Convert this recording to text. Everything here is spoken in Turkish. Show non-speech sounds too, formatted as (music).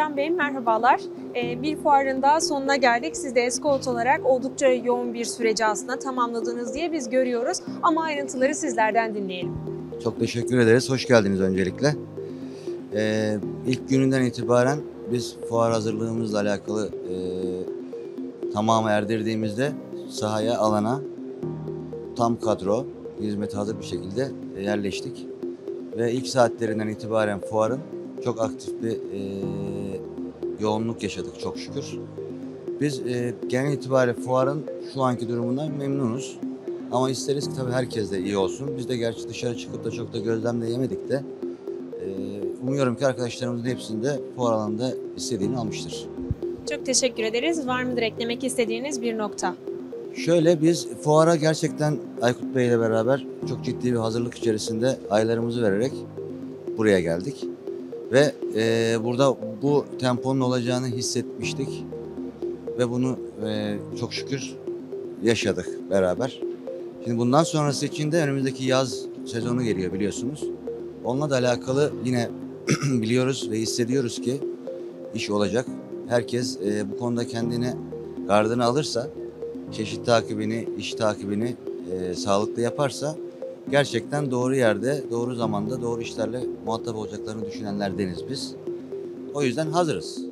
Ercan Bey merhabalar. Ee, bir fuarın daha sonuna geldik. Siz de Escort olarak oldukça yoğun bir süreci aslında tamamladınız diye biz görüyoruz. Ama ayrıntıları sizlerden dinleyelim. Çok teşekkür ederiz. Hoş geldiniz öncelikle. Ee, ilk gününden itibaren biz fuar hazırlığımızla alakalı e, tamamı erdirdiğimizde sahaya, alana tam kadro, hizmete hazır bir şekilde e, yerleştik. Ve ilk saatlerinden itibaren fuarın çok aktif bir e, yoğunluk yaşadık çok şükür. Biz e, genel itibariyle fuarın şu anki durumundan memnunuz. Ama isteriz ki tabii herkes de iyi olsun. Biz de gerçi dışarı çıkıp da çok da gözlemleyemedik de. e, umuyorum ki arkadaşlarımızın hepsinde fuar alanında istediğini almıştır. Çok teşekkür ederiz. Var mıdır eklemek istediğiniz bir nokta? Şöyle biz fuara gerçekten Aykut Bey ile beraber çok ciddi bir hazırlık içerisinde aylarımızı vererek buraya geldik. Ve e, burada bu temponun olacağını hissetmiştik. Ve bunu e, çok şükür yaşadık beraber. Şimdi bundan sonrası için de önümüzdeki yaz sezonu geliyor biliyorsunuz. Onunla da alakalı yine (clears throat) biliyoruz ve hissediyoruz ki iş olacak. Herkes e, bu konuda kendini gardını alırsa çeşit takibini, iş takibini e, sağlıklı yaparsa gerçekten doğru yerde, doğru zamanda, doğru işlerle muhatap olacaklarını düşünenlerdeniz biz. O yüzden hazırız.